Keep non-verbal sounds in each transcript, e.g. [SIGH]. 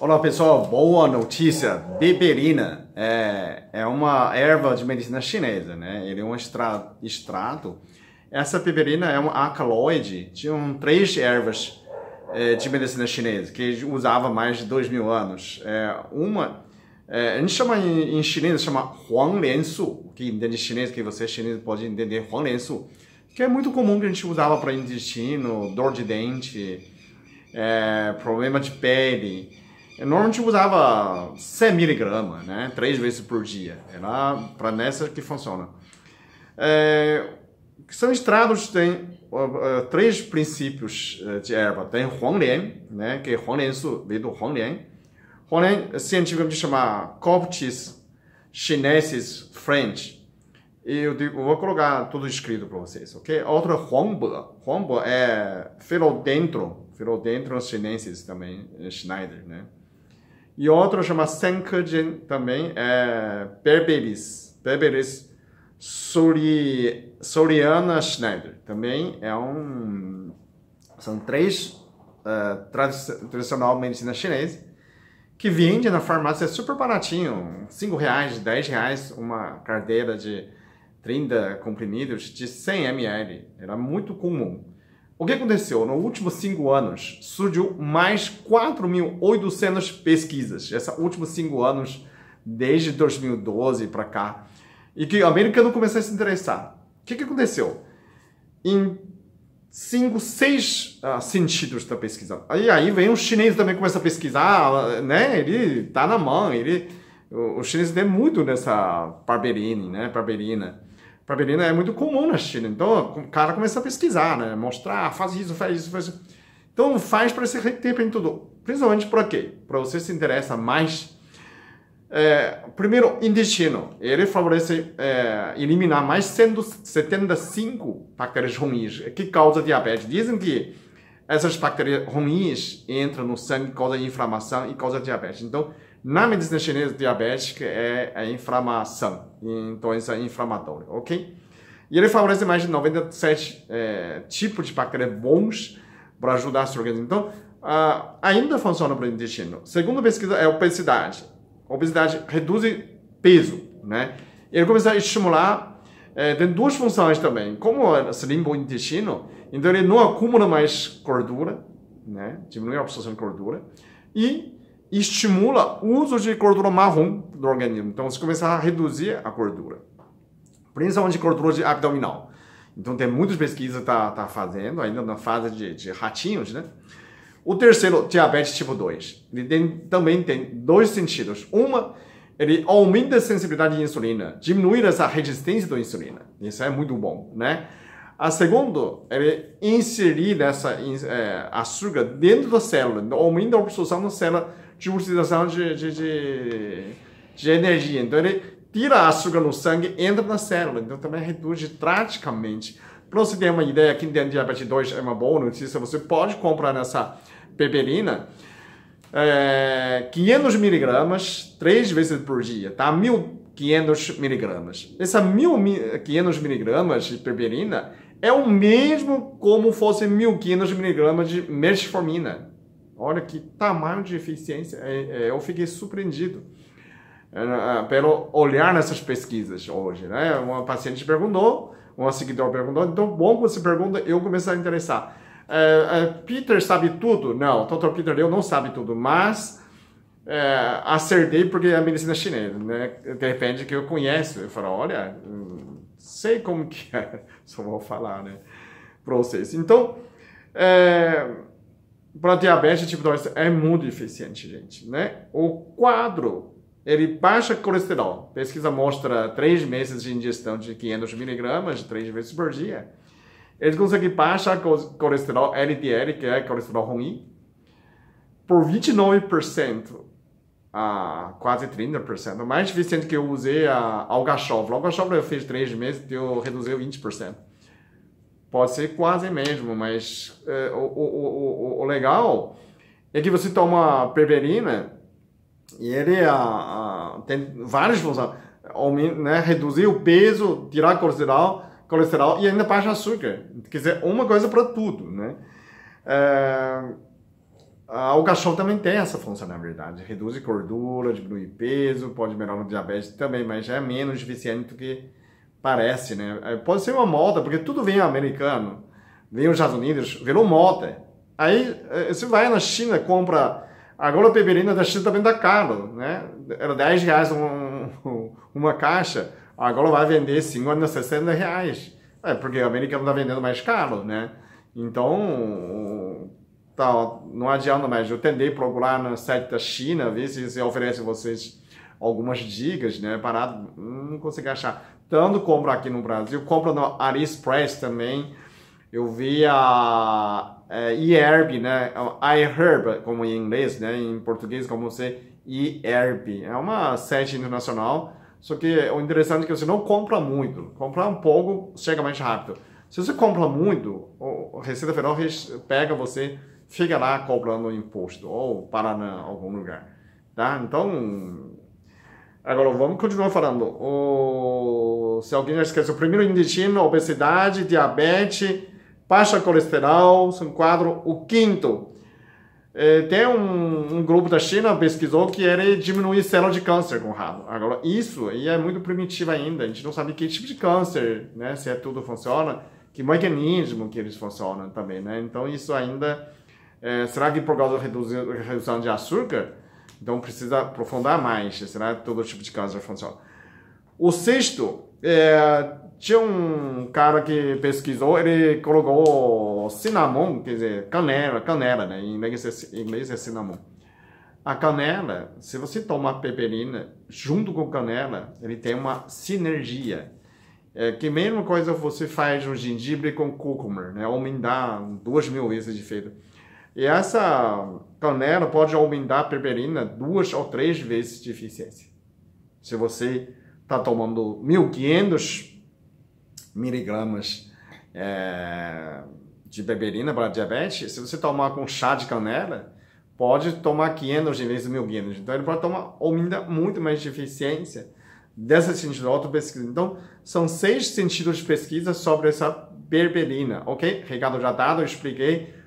Olá pessoal, boa notícia. Beberina é, é uma erva de medicina chinesa, né? Ele é um extrato. extrato. Essa beberina é um alcaloide. Tinham três ervas é, de medicina chinesa que usava mais de dois mil anos. É, uma, é, a gente chama em, em chinês, chama Huang Lian Su. Que entende chinês, que você chinês pode entender Huang Lian Su. Que é muito comum que a gente usava para intestino, dor de dente, é, problema de pele. Eu normalmente usava 100 miligramas, né? Três vezes por dia. Era para nessa que funciona. É, são extratos tem uh, uh, três princípios uh, de erva. Tem Huanglian, né? Que é Huanglian veio do Huanglian. Huanglian, cientificamente chama Coptis chinesis French. E eu, digo, vou colocar tudo escrito para vocês, ok? Outra Huangbo. Huangbo é Philodendron. Philodendron chinensis também, Schneider, né? E outro chama Senkagen também, é Berberis. Berberis Sori, Soriana Schneider. Também é um... São três uh, tradicional medicina chinesa que vende na farmácia super baratinho. 5 reais, 10 reais, uma carteira de 30 comprimidos de 100 ml. Era muito comum. O que aconteceu? Nos últimos cinco anos, surgiu mais 4.800 pesquisas. Esses últimos cinco anos, desde 2012 para cá. E que o americano começou a se interessar. O que, que aconteceu? Em cinco, seis uh, sentidos da pesquisa. Aí, aí vem o chinês também começa a pesquisar, né? Ele tá na mão, ele... O, o chinês tem muito nessa barberine, né? Barberina. Praberina é muito comum na China. Então, o cara começa a pesquisar, né? Mostrar, faz isso, faz isso, faz isso. Então, faz para esse tempo em tudo. Principalmente para quê? Para você se interessa mais. É, primeiro, intestino. Ele favorece é, eliminar mais 175 bactérias ruins que causam diabetes. Dizem que essas bactérias ruins entram no sangue, causam inflamação e causam diabetes. Então, na medicina chinesa diabética é a inflamação, doença inflamatória, ok? E ele favorece mais de 97 é, tipos de bactérias bons para ajudar o organismo. Então, uh, ainda funciona para o intestino. Segunda pesquisa é obesidade. Obesidade reduz peso, né? Ele começa a estimular, é, tem duas funções também. Como se limpa o intestino, então ele não acumula mais gordura, né? Diminui a absorção de gordura. E estimula o uso de gordura marrom do organismo. Então, você começa a reduzir a gordura, principalmente gordura de abdominal. Então, tem muitas pesquisas tá, tá fazendo, ainda na fase de, de ratinhos, né? O terceiro, diabetes tipo 2. Ele tem, também tem dois sentidos. Uma, ele aumenta a sensibilidade de insulina, diminui essa resistência da insulina. Isso é muito bom, né? A segunda, ele inserir essa é, açúcar dentro da célula, aumenta a absorção da célula de utilização de, de, de, de energia. Então ele tira açúcar no sangue, entra na célula, então também reduz drasticamente. Para você ter uma ideia, quem tem diabetes 2 é uma boa notícia, você pode comprar nessa beberina é, 500 miligramas três vezes por dia, tá? 1.500 miligramas. Essa 1.500 miligramas de beberina é o mesmo como fosse 1.500 miligramas de metformina. Olha que tamanho de eficiência. É, é, eu fiquei surpreendido é, pelo olhar nessas pesquisas hoje. Né? Uma paciente perguntou, uma seguidora perguntou, então bom que você pergunta, eu comecei a interessar. Peter sabe tudo? Não, Dr. Peter eu não sabe tudo, mas acertei porque é a medicina chinesa, né? De repente que eu conheço, eu falo, olha, sei como que é, [LAUGHS] só vou falar, né, para vocês. Então, é, para diabetes tipo 2 é muito eficiente, gente, né? O quadro, ele baixa colesterol. Pesquisa mostra 3 meses de ingestão de 500 miligramas, 3 vezes por dia. Eles conseguem baixar colesterol LDL, que é colesterol ruim, por 29% a quase 30%. Mais eficiente que eu usei a algachofra. O algachofra eu fiz 3 meses, eu reduzi 20%. Pode ser quase mesmo, mas é, o, o, o, o, legal é que você toma perverina e ele a, a, tem várias funções. Né, reduzir o peso, tirar colesterol, colesterol e ainda baixa açúcar. Quer dizer, uma coisa para tudo, né? É, o cachorro também tem essa função, na verdade. Reduz gordura, diminui peso, pode melhorar o diabetes também, mas é menos eficiente do que parece, né? É, pode ser uma moda, porque tudo vem americano, vem os Estados Unidos, virou moda. Aí eh, você vai na China, compra. Agora a peperina da China também tá caro, né? Era 10 reais um, uma caixa, agora vai vender 50, 60 reais. É, porque o americano está vendendo mais caro, né? Então, tá, não adianta mais. Eu tentei procurar no site da China, ver se, se oferece vocês algumas dicas, né? Parado, não consegui achar. Tanto compro aqui no Brasil, compro no AliExpress também. Eu vi a é, eHerb, né? iHerb, como em inglês, né? Em português, como você eHerb. É uma site internacional. Só que o interessante é que você não compra muito. Comprar um pouco chega mais rápido. Se você compra muito, a Receita Federal pega você fica lá cobrando imposto ou para em algum lugar, tá? Então, agora vamos continuar falando. O, se alguém já esqueceu, primeiro intestino, obesidade, diabetes, baixa colesterol, são quatro. O quinto, é, tem um, um, grupo da China pesquisou que ele diminuir células de câncer com rato. Agora, isso aí é muito primitivo ainda. A gente não sabe que tipo de câncer, né? Se é tudo funciona, que mecanismo que eles funcionam também, né? Então, isso ainda é, será que por causa da redução de açúcar? Então precisa aprofundar mais. Será todo tipo de câncer funciona? O sexto, é, tinha um cara que pesquisou, ele colocou cinnamon, quer dizer, canela, canela, né? Em inglês é, em inglês é cinnamon. A canela, se você tomar peperina junto com canela, ele tem uma sinergia. É, que mesma coisa você faz o gengibre com cúrcuma, né? Aumentar duas mil vezes de efeito. E essa canela pode aumentar a peperina duas ou três vezes de eficiência. Se você está tomando 1.500 miligramas é, de peperina para diabetes, se você tomar com chá de canela, pode tomar 500 em vez de 1.500. Então, ele pode tomar, aumenta muito mais de eficiência dessa sentido de auto-pesquisa. Então, são seis sentidos de pesquisa sobre essa berberina, ok? Recado já dado, eu expliquei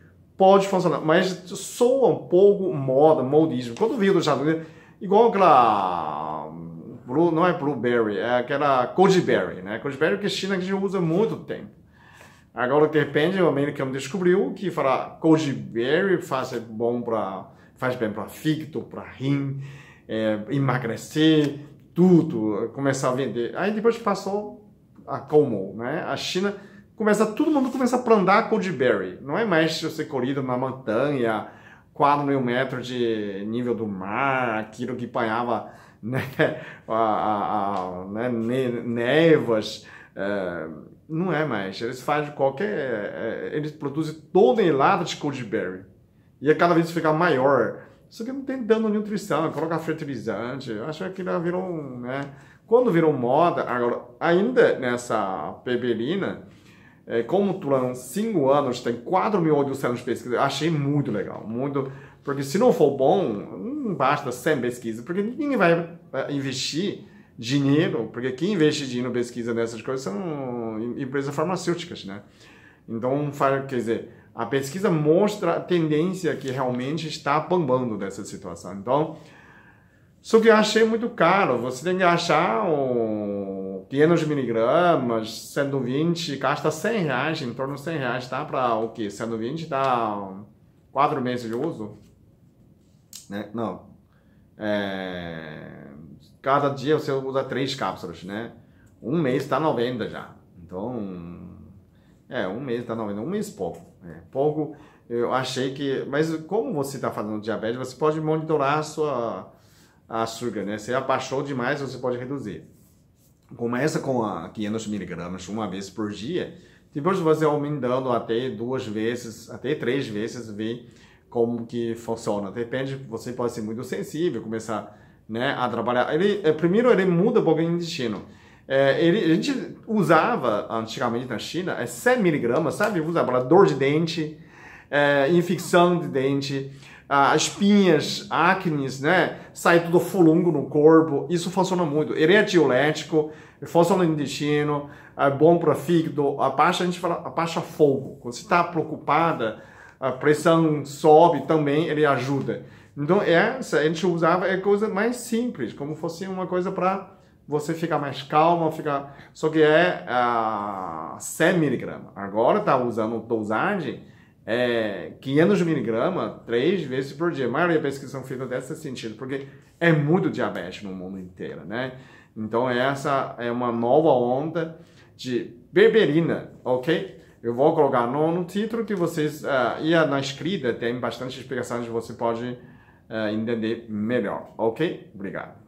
pode funcionar, mas soa um pouco moda, modismo. Quando vi do Estados Unidos, igual aquela Blue, não é blueberry, é aquela codeberry, né? Codeberry que a China gente usa há muito tempo. Agora de repente o americano descobriu que falar codeberry faz faz bem para fígado, para rim, é, emagrecer, tudo, começar a vender. Aí depois passou a como, né? A China começa todo mundo começa a plantar Coldberry. Não é mais você colhido na montanha, 4 mil metros de nível do mar, aquilo que apanhava né, [LAUGHS] a, a, a né, nevas. É, não é mais. Eles fazem qualquer. É, eles produzem tonelada de Coldberry. E a cada vez fica maior. Isso aqui não tem dano nutrição, coloca fertilizante. Eu acho que aquilo virou. Né? Quando virou moda, agora, ainda nessa peperina é, como durante cinco anos tem 4.800 pesquisas, achei muito legal, muito, porque se não for bom, não basta 100 pesquisas, porque ninguém vai é, investir dinheiro, porque quem investe dinheiro em pesquisa nessas coisas são empresas farmacêuticas, né? Então, quer dizer, a pesquisa mostra a tendência que realmente está bombando dessa situação. Então, só que eu achei muito caro, você tem que achar um 500 miligramas, 120, gasta 100 reais, em torno de 100 reais, tá? Para o que? 120 dá 4 meses de uso? Né? Não. É... Cada dia você usa 3 cápsulas, né? Um mês está 90 já. Então, é, um mês está 90, um mês pouco. É, pouco, eu achei que... Mas como você está fazendo diabetes, você pode monitorar a sua açúcar, né? Se abaixou demais, você pode reduzir começa com a 500 miligramas uma vez por dia, depois você aumentando até duas vezes, até três vezes, ver como que funciona. Depende, você pode ser muito sensível, começar né, a trabalhar. Ele, é, primeiro, ele muda um pouquinho de destino. É, ele, a gente usava antigamente na China é 100 miligramas, sabe? Usava para dor de dente, é, infecção de dente, as espinhas, acnes, né? Sai tudo fulungo no corpo. Isso funciona muito. Ele é antiolítico, funciona no intestino, é bom para fígado. A baixa, a gente fala, a baixa fogo. Quando você está preocupada, a pressão sobe também, ele ajuda. Então, essa a gente usava é coisa mais simples, como fosse uma coisa para você ficar mais calmo, ficar... Só que é uh, 100 miligramas. Agora está usando dosagem é, 500 miligramas três vezes por dia. A maioria das pesquisas são feitas nesse sentido, porque é muito diabetes no mundo inteiro, né? Então, essa é uma nova onda de berberina, ok? Eu vou colocar no, no título que vocês, uh, e na escrita tem bastante explicações que você pode uh, entender melhor, ok? Obrigado.